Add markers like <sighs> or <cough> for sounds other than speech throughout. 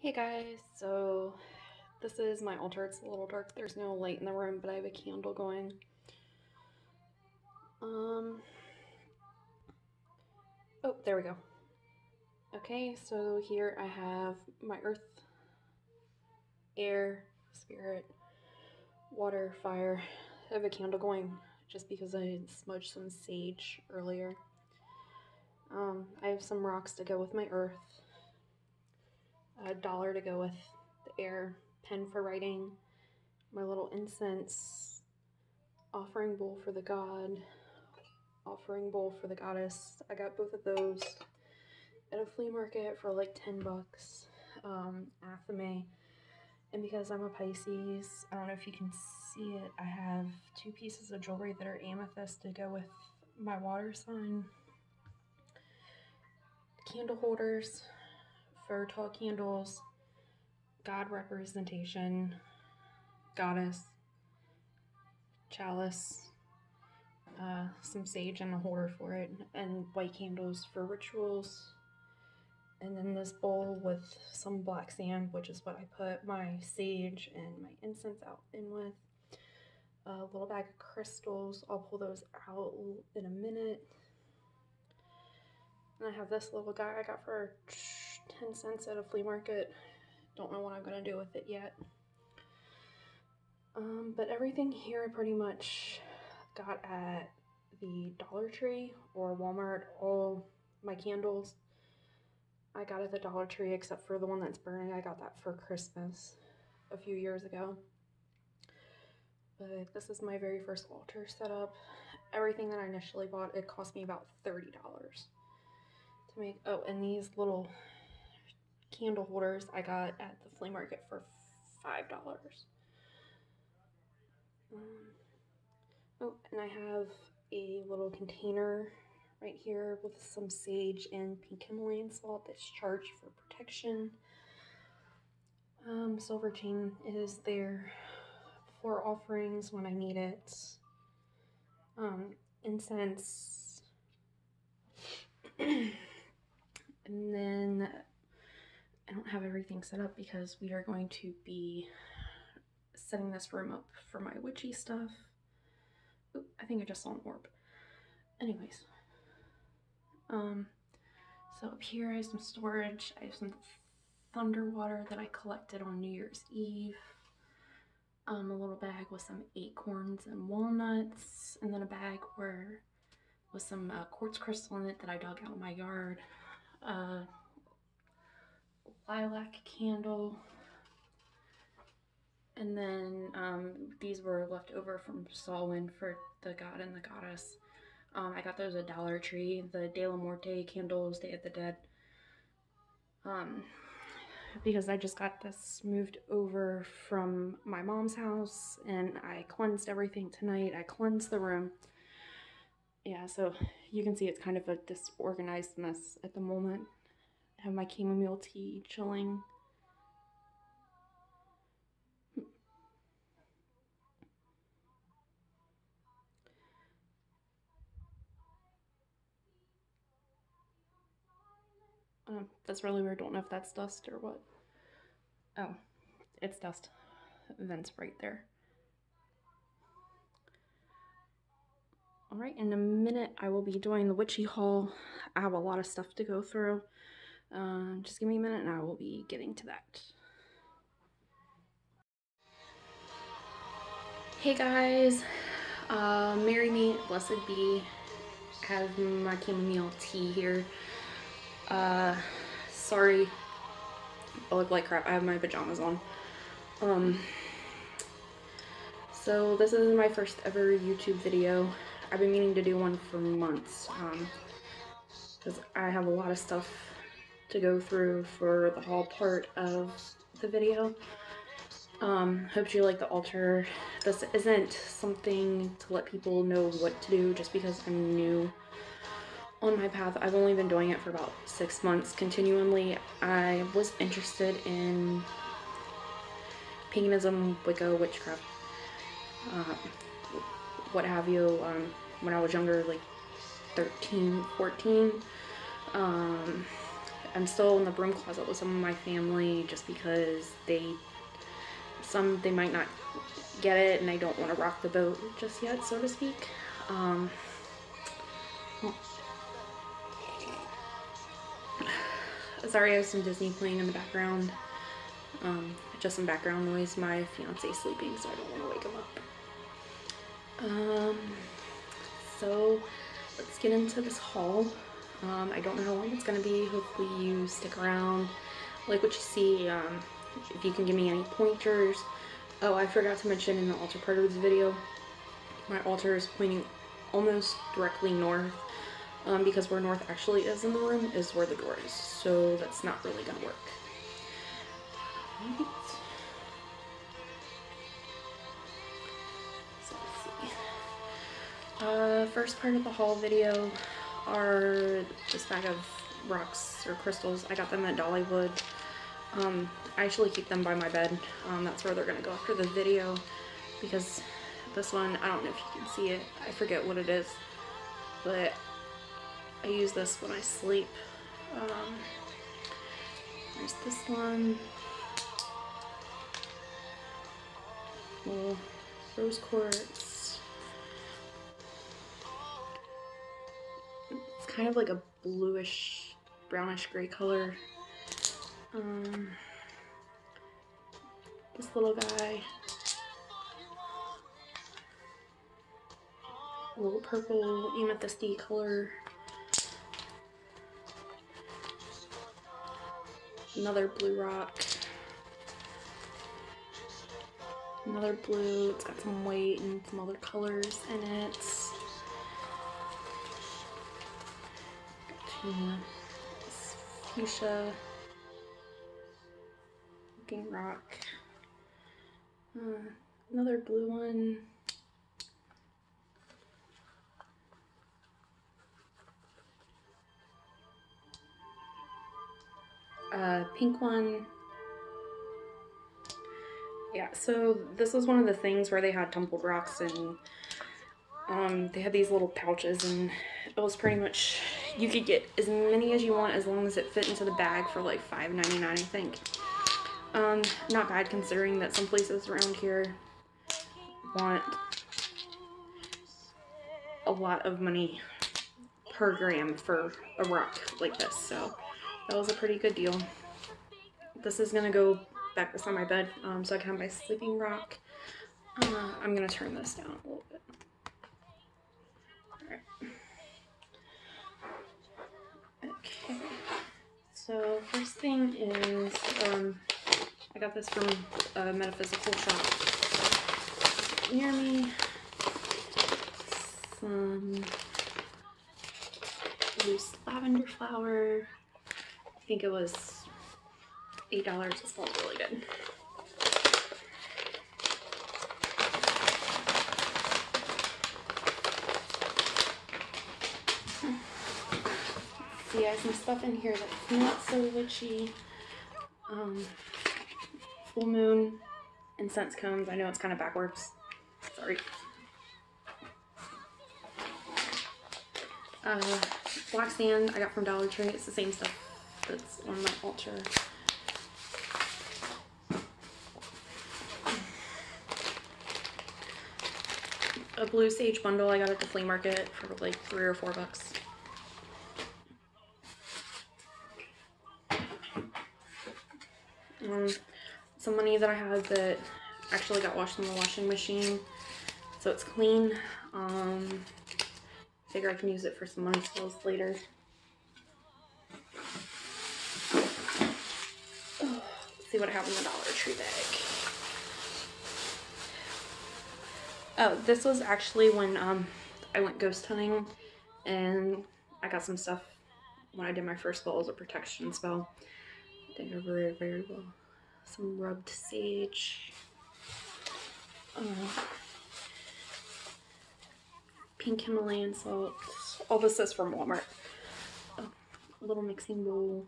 Hey guys, so this is my altar. It's a little dark. There's no light in the room, but I have a candle going. Um, oh, there we go. Okay, so here I have my earth, air, spirit, water, fire. I have a candle going just because I smudged some sage earlier. Um, I have some rocks to go with my earth a dollar to go with the air, pen for writing, my little incense, offering bowl for the god, offering bowl for the goddess. I got both of those at a flea market for like 10 bucks. Um, Athame. And because I'm a Pisces, I don't know if you can see it, I have two pieces of jewelry that are amethyst to go with my water sign. Candle holders, for tall candles, God representation, goddess, chalice, uh, some sage and a holder for it, and white candles for rituals. And then this bowl with some black sand, which is what I put my sage and my incense out in with. A little bag of crystals. I'll pull those out in a minute. And I have this little guy I got for 10 cents at a flea market. Don't know what I'm to do with it yet. Um, but everything here I pretty much got at the Dollar Tree or Walmart. All my candles I got at the Dollar Tree except for the one that's burning. I got that for Christmas a few years ago. But this is my very first altar setup. Everything that I initially bought, it cost me about $30 to make. Oh, and these little candle holders I got at the flea market for $5. Um, oh, and I have a little container right here with some sage and pink Himalayan salt that's charged for protection. Um, silver chain is there for offerings when I need it. Um, incense. <clears throat> and then I don't have everything set up because we are going to be setting this room up for my witchy stuff. I think I just saw an orb. Anyways, um, so up here I have some storage. I have some thunder water that I collected on New Year's Eve. Um, a little bag with some acorns and walnuts, and then a bag where with some uh, quartz crystal in it that I dug out of my yard. Uh, lilac candle. And then um, these were left over from Samhain for the god and the goddess. Um, I got those at Dollar Tree, the De La Muerte candles, Day of the Dead. Um, because I just got this moved over from my mom's house and I cleansed everything tonight. I cleansed the room. Yeah, so you can see it's kind of a disorganized mess at the moment have my chamomile tea chilling. That's really weird. Don't know if that's dust or what. Oh, it's dust. Vents right there. Alright, in a minute I will be doing the witchy haul. I have a lot of stuff to go through. Um, just give me a minute and I will be getting to that. Hey guys, uh, merry meet, blessed be. I have my chamomile tea here. Uh, sorry, I look like crap. I have my pajamas on. Um, so this is my first ever YouTube video. I've been meaning to do one for months. Um, because I have a lot of stuff to go through for the haul part of the video. Um, hope you like the altar. This isn't something to let people know what to do just because I'm new on my path. I've only been doing it for about six months continually. I was interested in paganism, Wicca, witchcraft, uh, what have you, um, when I was younger, like 13, 14. Um, I'm still in the broom closet with some of my family just because they, some, they might not get it and I don't want to rock the boat just yet, so to speak. Um, <sighs> sorry, I have some Disney playing in the background. Um, just some background noise. My fiance sleeping, so I don't want to wake him up. Um, so let's get into this haul. Um, I don't know how long it's going to be. Hopefully you stick around. Like what you see, um, if you can give me any pointers. Oh, I forgot to mention in the altar part of this video, my altar is pointing almost directly north um, because where north actually is in the room is where the door is. So that's not really going to work. So let's see. Uh, first part of the haul video are this bag of rocks or crystals. I got them at Dollywood. Um, I actually keep them by my bed. Um, that's where they're going to go after the video because this one, I don't know if you can see it. I forget what it is. But I use this when I sleep. Um, there's this one. Little rose quartz. Kind of like a bluish, brownish gray color. Um, this little guy. A little purple amethysty color. Another blue rock. Another blue. It's got some white and some other colors in it. Fuchsia looking rock. Uh, another blue one. uh, pink one. Yeah, so this was one of the things where they had tumbled rocks and um, they had these little pouches and it was pretty much, you could get as many as you want as long as it fit into the bag for like $5.99 I think. Um, not bad considering that some places around here want a lot of money per gram for a rock like this, so that was a pretty good deal. This is gonna go back beside my bed um, so I can have my sleeping rock. Uh, I'm gonna turn this down a little bit. Alright. Okay. So first thing is, um, I got this from a metaphysical shop near me. Some loose lavender flower I think it was $8. It smells really good. I have some stuff in here that's not so witchy. Um, full moon incense cones. I know it's kind of backwards. Sorry. Uh, black sand I got from Dollar Tree. It's the same stuff that's on my altar. A blue sage bundle I got at the flea market for like three or four bucks. Um, some money that I have that actually got washed in the washing machine, so it's clean. Um, figure I can use it for some money spells later. see what I have in the Dollar Tree bag. Oh, this was actually when um, I went ghost hunting and I got some stuff when I did my first spell as a protection spell. Didn't go very, very well. Some rubbed sage. Uh, pink Himalayan salt. All this is from Walmart. A little mixing bowl.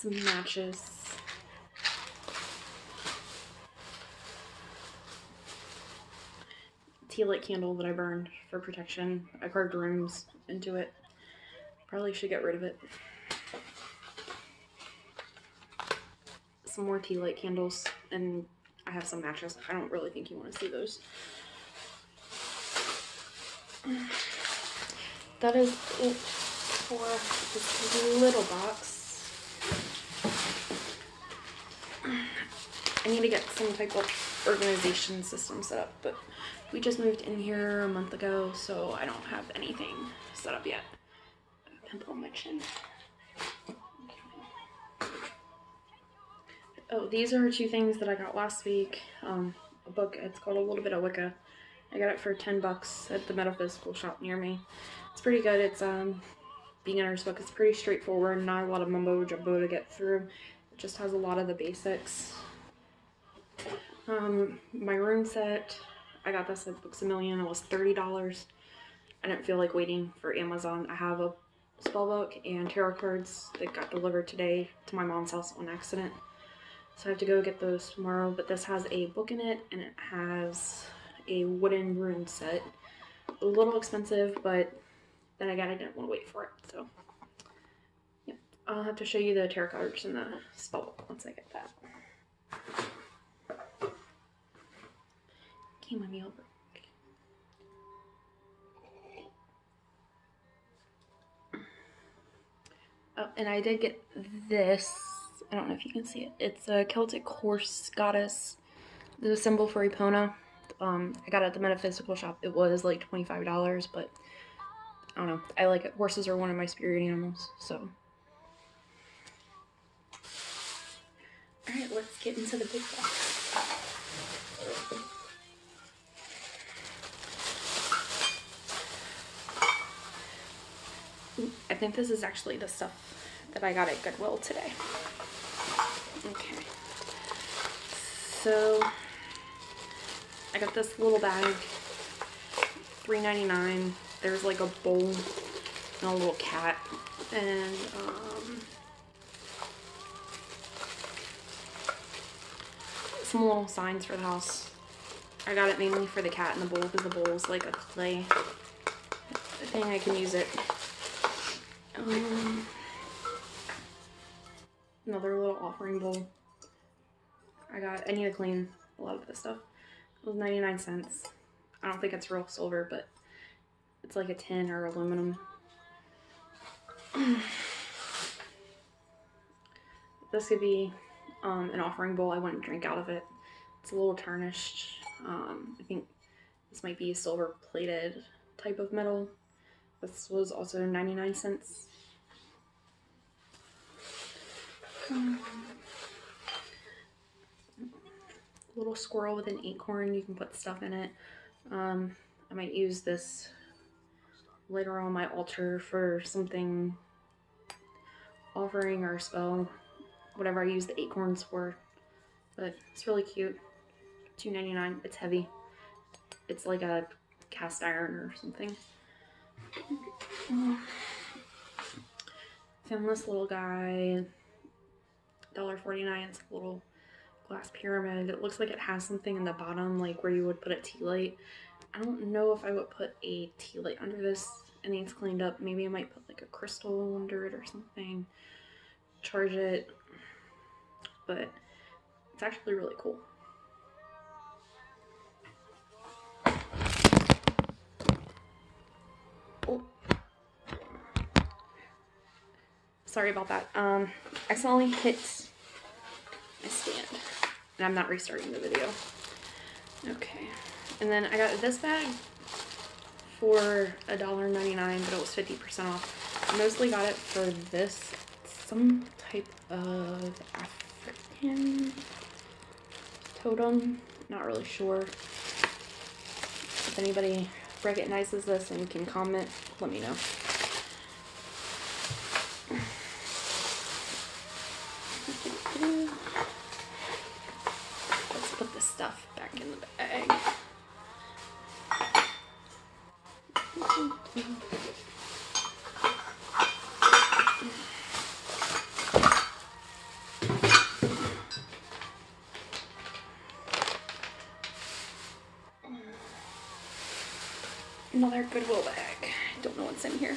some matches. Tea light candle that I burned for protection. I carved runes into it. Probably should get rid of it. Some more tea light candles, and I have some matches. I don't really think you want to see those. That is it for this little box. I need to get some type of organization system set up, but we just moved in here a month ago, so I don't have anything set up yet. Pimple on my chin. Oh, these are two things that I got last week. Um, a book, it's called A Little Bit of Wicca. I got it for 10 bucks at the metaphysical shop near me. It's pretty good. It's um beginner's book. It's pretty straightforward, not a lot of mumbo jumbo to get through. It just has a lot of the basics. Um, my rune set, I got this at Books A Million. It was $30. I didn't feel like waiting for Amazon. I have a spell book and tarot cards that got delivered today to my mom's house on accident. So I have to go get those tomorrow. But this has a book in it and it has a wooden rune set. A little expensive, but then again, I didn't want to wait for it. So, yeah. I'll have to show you the tarot cards and the spell book once I get that. Came on me over. Oh, and I did get this. I don't know if you can see it. It's a Celtic horse goddess. The symbol for Epona. Um, I got it at the metaphysical shop. It was like $25, but I don't know. I like it. Horses are one of my spirit animals, so. Alright, let's get into the big box. I think this is actually the stuff that I got at Goodwill today. Okay. So, I got this little bag, $3.99. There's like a bowl and a little cat. And, um, some little signs for the house. I got it mainly for the cat and the bowl because the bowl is like a clay thing. I can use it um, another little offering bowl. I got, I need to clean a lot of this stuff. It was 99 cents. I don't think it's real silver, but it's like a tin or aluminum. <clears throat> this could be um, an offering bowl. I wouldn't drink out of it. It's a little tarnished. Um, I think this might be a silver plated type of metal. This was also 99 cents. Um, little squirrel with an acorn. You can put stuff in it. Um, I might use this later on my altar for something offering or spell. Whatever I use the acorns for. But it's really cute. Two ninety nine. It's heavy. It's like a cast iron or something. Found this little guy, $1.49. It's a little glass pyramid. It looks like it has something in the bottom, like where you would put a tea light. I don't know if I would put a tea light under this and it's cleaned up. Maybe I might put like a crystal under it or something. Charge it. But it's actually really cool. Sorry about that. Um, accidentally hit my stand. And I'm not restarting the video. Okay. And then I got this bag for $1.99, but it was 50% off. I mostly got it for this. Some type of African totem. Not really sure. If anybody recognizes this and can comment, let me know. another Goodwill bag. Don't know what's in here.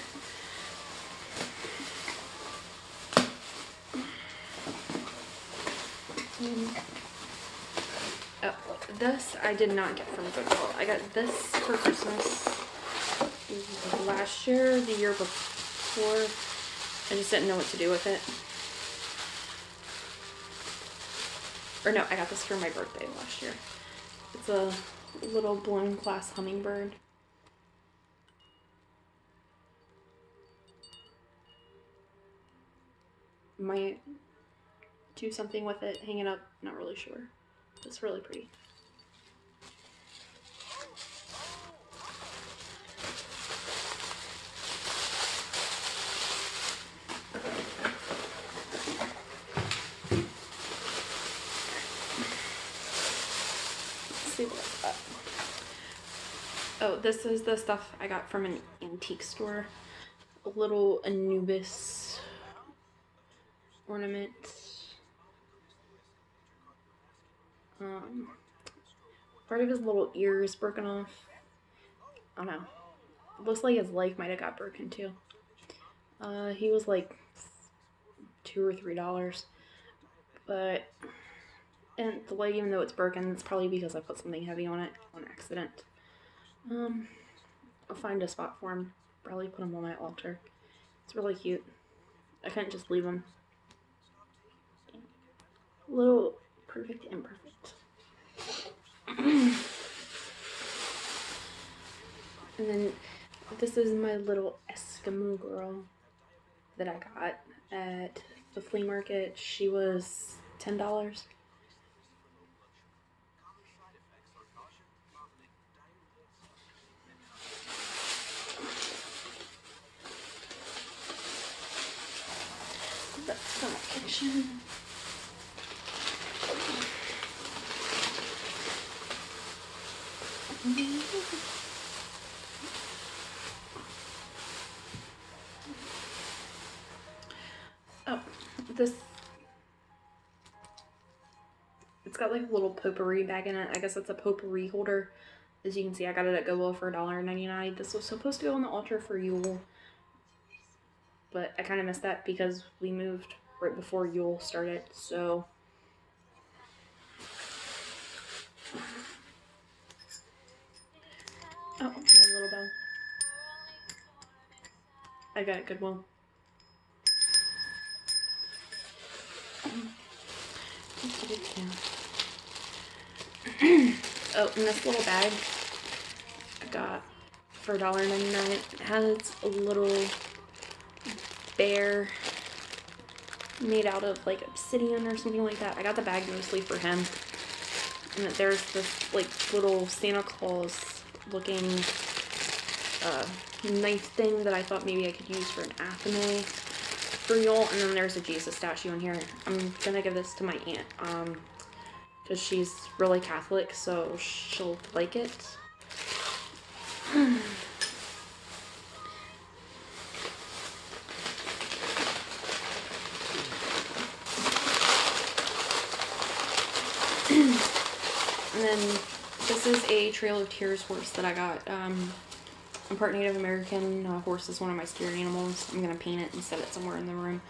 Oh, this I did not get from Goodwill. I got this for Christmas last year, the year before. I just didn't know what to do with it. Or no, I got this for my birthday last year. It's a little blown glass hummingbird. Might do something with it hanging up, not really sure. It's really pretty. See Oh, this is the stuff I got from an antique store. A little Anubis ornament. Um, part of his little ear is broken off. I don't know. looks like his leg might have got broken too. Uh, he was like two or three dollars. But, and the leg, even though it's broken, it's probably because I put something heavy on it on accident. Um, I'll find a spot for him. Probably put him on my altar. It's really cute. I couldn't just leave him. Little perfect imperfect. <clears throat> and then this is my little Eskimo girl that I got at the flea market. She was $10. That's the kitchen. Mm-hmm. Oh, this. It's got like a little potpourri bag in it. I guess it's a potpourri holder. As you can see, I got it at Goodwill for $1.99. This was supposed to go on the altar for Yule. But I kind of missed that because we moved right before Yule started. So I got a good one. <clears throat> oh, and this little bag I got for $1.99. It has a little bear made out of like obsidian or something like that. I got the bag mostly for him. And there's this like little Santa Claus looking uh, knife thing that I thought maybe I could use for an athame for Yule. And then there's a Jesus statue in here. I'm gonna give this to my aunt um, because she's really Catholic, so she'll like it. <clears throat> and then this is a Trail of Tears horse that I got. Um, I'm part Native American. Uh, horse is one of my spirit animals. I'm going to paint it and set it somewhere in the room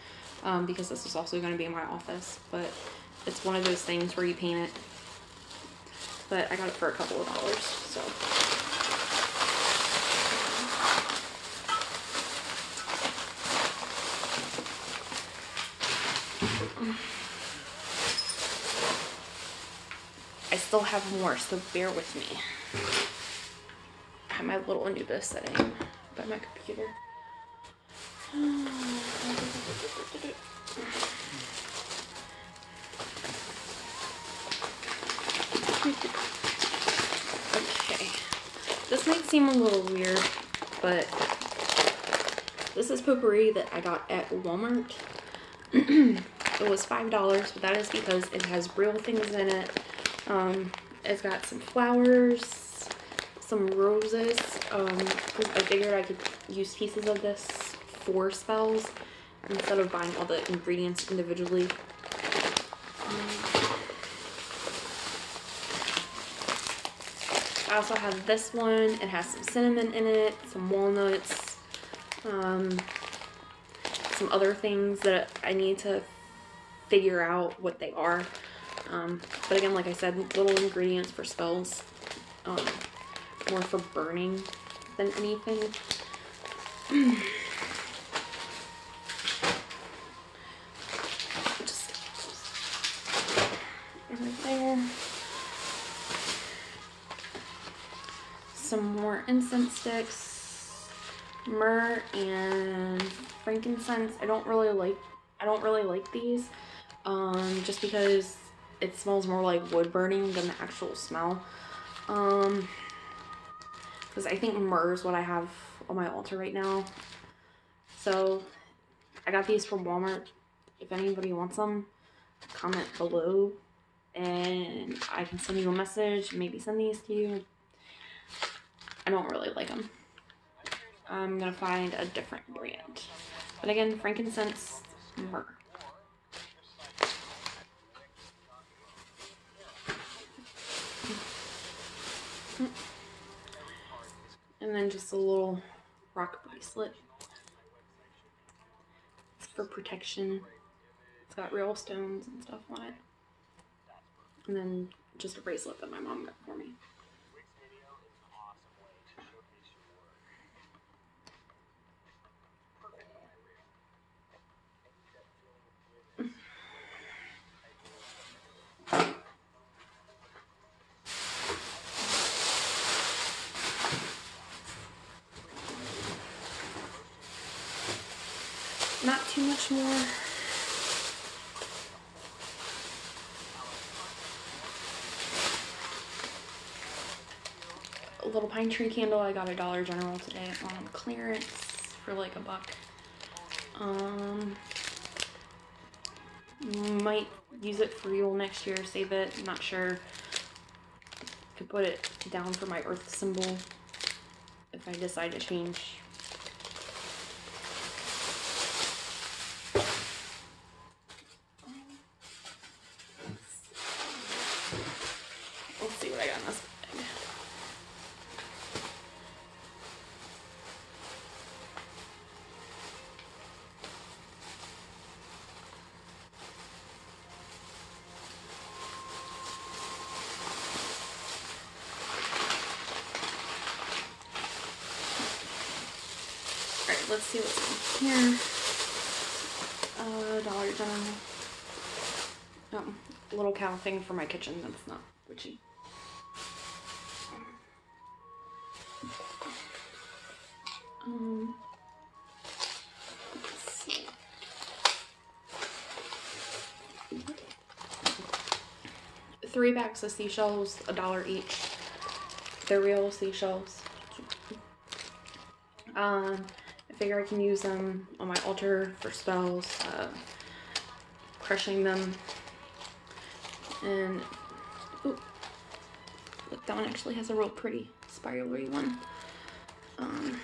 um, because this is also going to be in my office. But it's one of those things where you paint it. But I got it for a couple of dollars, so... I still have more, so bear with me. My little Anubis setting by my computer. Okay. This might seem a little weird, but this is potpourri that I got at Walmart. <clears throat> it was $5, but that is because it has real things in it um, it's got some flowers, some roses. Um, I figured I could use pieces of this for spells instead of buying all the ingredients individually. Um, I also have this one. It has some cinnamon in it, some walnuts, um, some other things that I need to figure out what they are. Um, but again, like I said, little ingredients for spells. Um, more for burning than anything. Some more incense sticks, myrrh and frankincense. I don't really like I don't really like these. Um, just because it smells more like wood burning than the actual smell. Um, because I think myrrh is what I have on my altar right now. So I got these from Walmart. If anybody wants them, comment below and I can send you a message, maybe send these to you. I don't really like them. I'm gonna find a different brand. But again, frankincense, myrrh. And then just a little rock bracelet. It's for protection. It's got real stones and stuff on it. And then just a bracelet that my mom got for me. Not too much more. A little pine tree candle. I got a Dollar General today on clearance for like a buck. Um, might use it for Yule next year. Save it. I'm not sure. Could put it down for my Earth symbol if I decide to change Let's see what I got in this bag. Alright, let's see what's in here. Uh, Dollar General. Oh, thing for my kitchen that's not witchy. Three packs of seashells, a dollar each. They're real seashells. Um, I figure I can use them on my altar for spells, uh, crushing them, and ooh, look, that one actually has a real pretty spirally one. Um,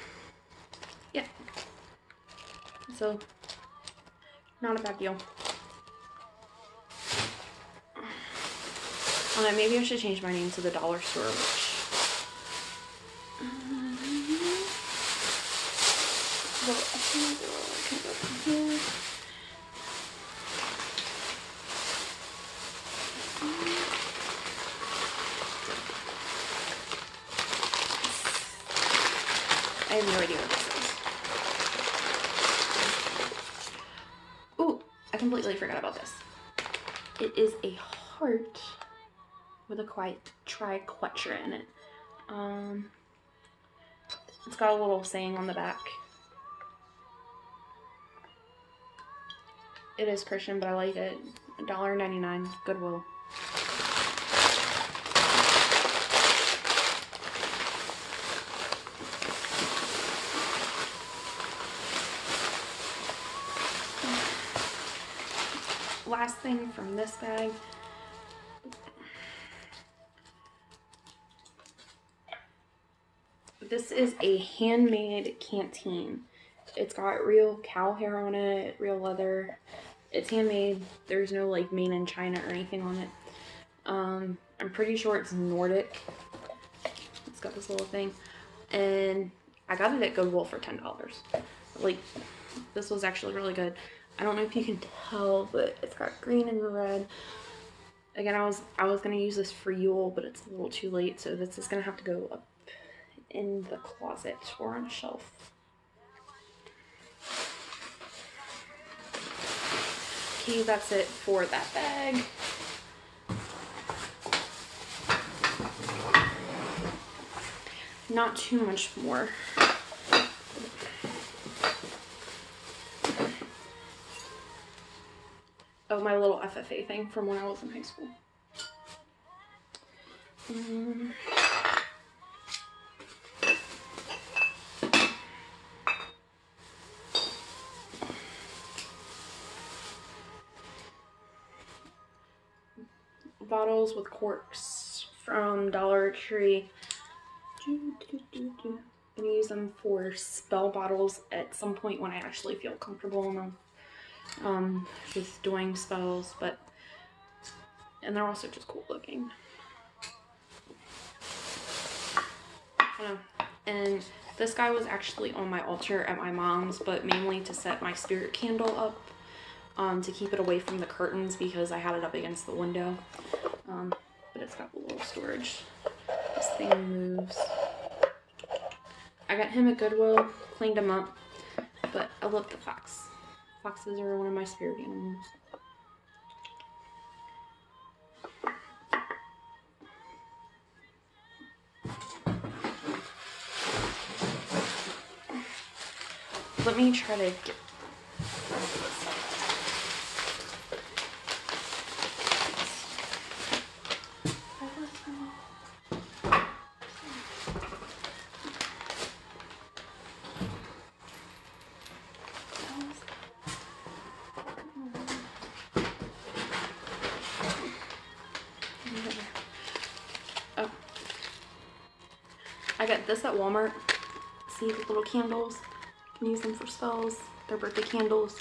yeah. So, not a bad deal. Oh, maybe I should change my name to the Dollar Store a triquetra in it. Um, it's got a little saying on the back. It is Christian, but I like it. $1.99, Goodwill. Last thing from this bag. This is a handmade canteen. It's got real cow hair on it, real leather. It's handmade. There's no like made in China or anything on it. Um, I'm pretty sure it's Nordic. It's got this little thing. And I got it at Goodwill for $10. Like, this was actually really good. I don't know if you can tell, but it's got green and red. Again, I was I was gonna use this for Yule, but it's a little too late, so this is gonna have to go up in the closet or on a shelf. Okay, that's it for that bag. Not too much more. Oh, my little FFA thing from when I was in high school. Um, bottles with corks from Dollar Tree. I'm gonna use them for spell bottles at some point when I actually feel comfortable enough um, with doing spells, but and they're also just cool looking. And this guy was actually on my altar at my mom's, but mainly to set my spirit candle up um, to keep it away from the curtains because I had it up against the window. Um, but it's got a little storage. This thing moves. I got him at Goodwill, cleaned him up, but I love the fox. Foxes are one of my spirit animals. Let me try to get Oh. I got this at Walmart. See the little candles? Can use them for spells. They're birthday candles.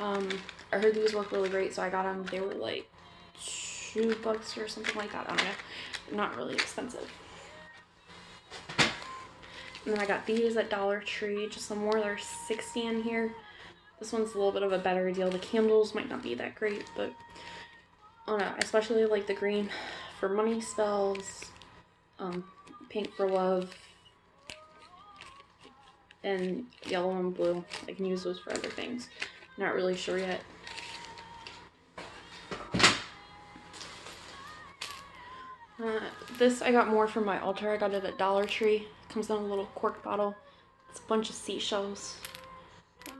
Um, I heard these work really great, so I got them. They were like two bucks or something like that. I don't know. Not really expensive. And then I got these at Dollar Tree, just some more. There's 60 in here. This one's a little bit of a better deal. The candles might not be that great, but I don't know. Especially like the green for money spells, um, pink for love, and yellow and blue. I can use those for other things. Not really sure yet. Uh, this I got more from my altar. I got it at Dollar Tree. Comes in a little cork bottle. It's a bunch of seashells.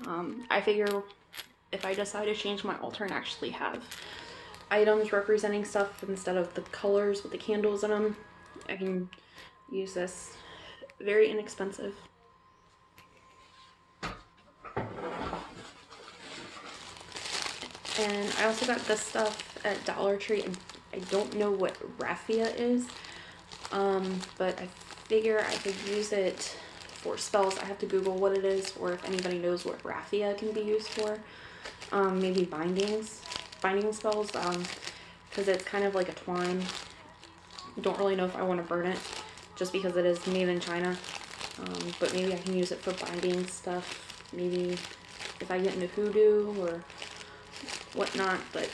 Um, I figure if I decide to change my altar and actually have items representing stuff instead of the colors with the candles in them, I can use this. Very inexpensive. And I also got this stuff at Dollar Tree. And I don't know what raffia is, um, but I figure I could use it for spells. I have to Google what it is, or if anybody knows what raffia can be used for. Um, maybe bindings, binding spells, because um, it's kind of like a twine. I don't really know if I want to burn it, just because it is made in China. Um, but maybe I can use it for binding stuff. Maybe if I get into hoodoo or whatnot, but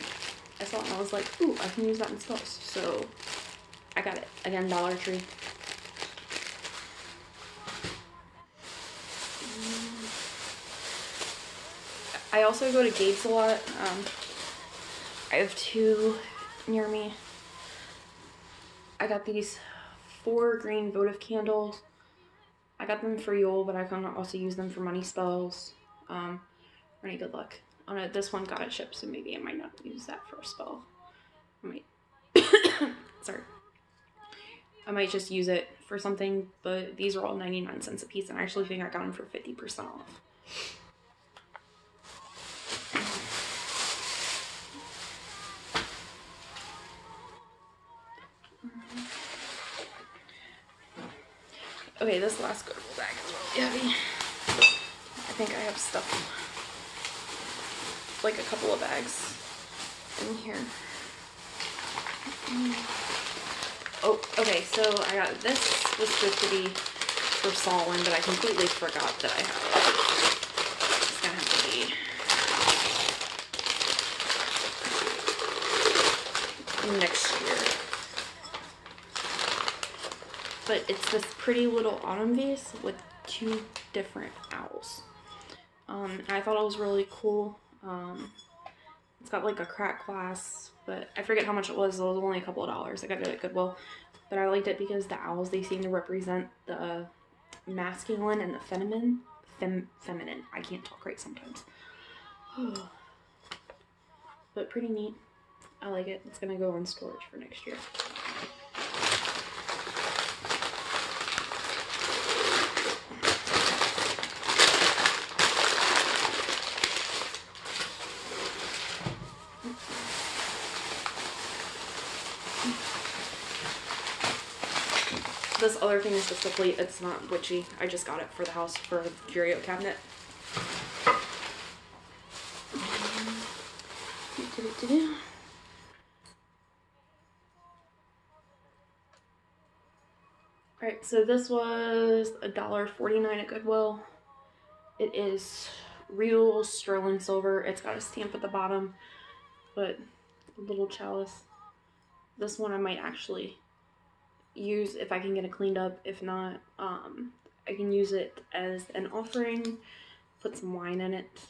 I saw it and I was like, ooh, I can use that in spells. So I got it. Again, Dollar Tree. I also go to Gabe's a lot. Um, I have two near me. I got these four green votive candles. I got them for Yule, but I can also use them for money spells. Um, or any good luck. Oh no, this one got a chip, so maybe I might not use that for a spell. I might. <coughs> Sorry. I might just use it for something, but these are all 99 cents a piece, and I actually think I got them for 50% off. Okay, this last Goodwill bag is really heavy. I think I have stuff, like a couple of bags in here. Oh, okay, so I got this was supposed to be for Solon, but I completely forgot that I had it. It's gonna have to be But it's this pretty little autumn vase with two different owls. Um, I thought it was really cool. Um, it's got like a crack glass, but I forget how much it was. It was only a couple of dollars. I got it at Goodwill. But I liked it because the owls, they seem to represent the masculine and the feminine. Fem feminine. I can't talk right sometimes. <sighs> but pretty neat. I like it. It's going to go on storage for next year. This other thing is just a plate. It's not witchy. I just got it for the house for a curio cabinet. Alright, so this was a dollar forty-nine at Goodwill. It is real sterling silver. It's got a stamp at the bottom, but a little chalice. This one I might actually use if I can get it cleaned up. If not, um, I can use it as an offering, put some wine in it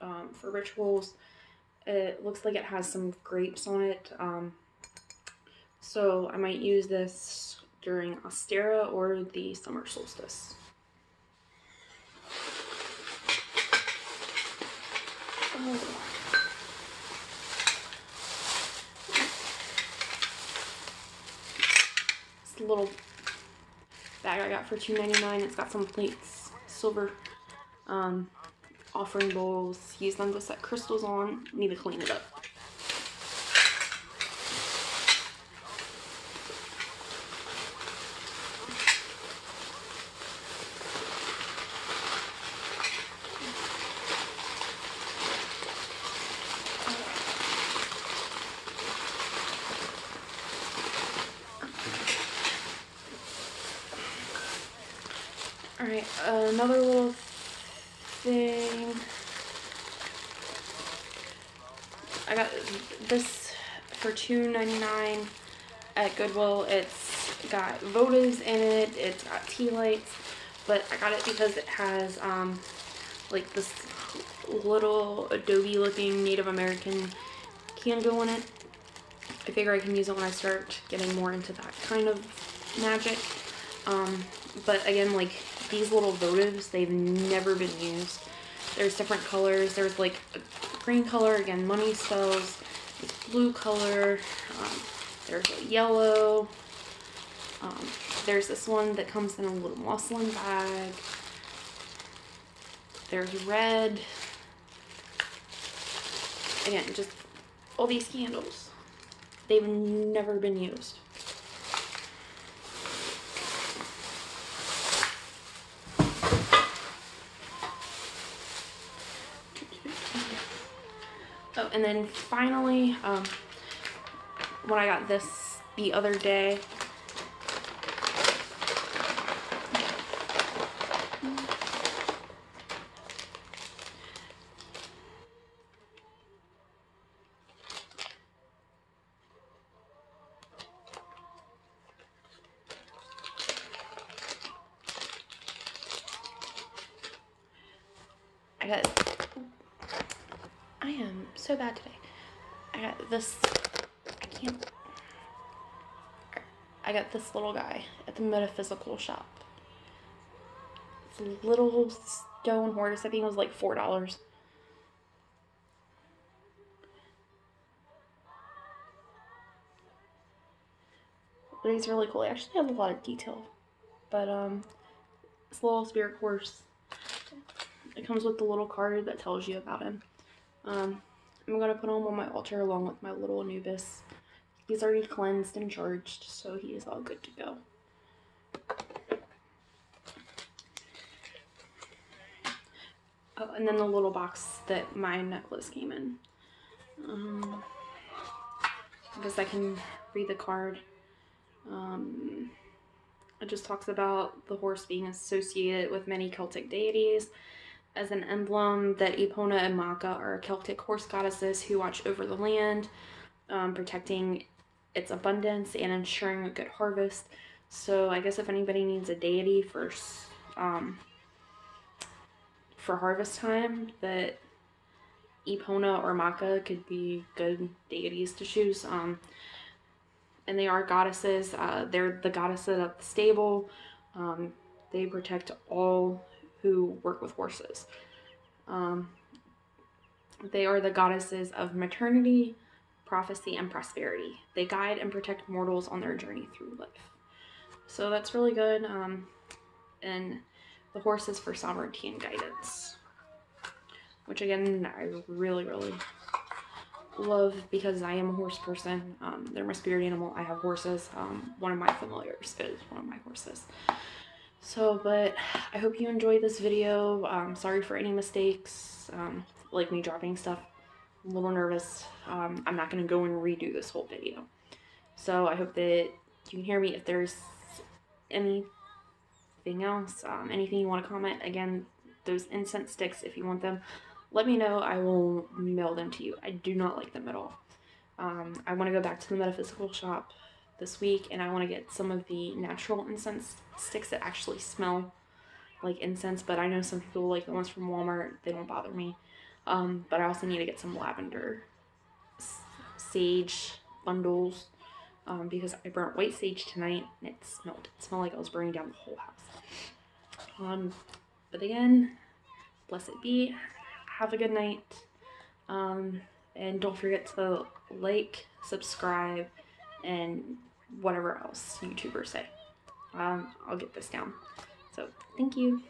um, for rituals. It looks like it has some grapes on it. Um, so I might use this during Ostara or the summer solstice. Oh. Little bag I got for $2.99. It's got some plates, silver um, offering bowls. Use them to set crystals on. Need to clean it up. Alright, another little thing. I got this for $2.99 at Goodwill. It's got votives in it. It's got tea lights. But I got it because it has um, like this little Adobe looking Native American candle in it. I figure I can use it when I start getting more into that kind of magic. Um, but again, like these little votives, they've never been used. There's different colors. There's like a green color, again, money spells. Blue color. Um, there's a yellow. Um, there's this one that comes in a little muslin bag. There's red. Again, just all these candles. They've never been used. Oh, and then finally, um, when I got this the other day, I got I am so bad today. I got this, I can't, I got this little guy at the metaphysical shop. It's a little stone horse. I think it was like $4. But he's really cool. He actually has a lot of detail. But, um, this little spirit horse, it comes with the little card that tells you about him. Um, I'm going to put him on my altar along with my little Anubis. He's already cleansed and charged, so he is all good to go. Oh, and then the little box that my necklace came in. Um, guess I can read the card. Um, it just talks about the horse being associated with many Celtic deities as an emblem that Epona and Macha are Celtic horse goddesses who watch over the land, um, protecting its abundance and ensuring a good harvest. So I guess if anybody needs a deity for um, for harvest time, that Epona or Macha could be good deities to choose. Um, and they are goddesses. Uh, they're the goddesses of the stable. Um, they protect all who work with horses. Um, they are the goddesses of maternity, prophecy, and prosperity. They guide and protect mortals on their journey through life. So that's really good. Um, and the horse is for sovereignty and guidance, which again, I really, really love because I am a horse person. Um, they're my spirit animal. I have horses. Um, one of my familiars is one of my horses. So, but I hope you enjoyed this video. Um, sorry for any mistakes, um, like me dropping stuff. A little nervous. Um, I'm not going to go and redo this whole video. So I hope that you can hear me if there's anything else, um, anything you want to comment. Again, those incense sticks, if you want them, let me know. I will mail them to you. I do not like them at all. Um, I want to go back to the metaphysical shop this week and I want to get some of the natural incense sticks that actually smell like incense, but I know some people like the ones from Walmart, they don't bother me. Um, but I also need to get some lavender sage bundles um, because I burnt white sage tonight and it smelled. It smelled like I was burning down the whole house. Um, but again, blessed be. Have a good night. Um, and don't forget to like, subscribe, and whatever else YouTubers say. Um, I'll get this down. So thank you.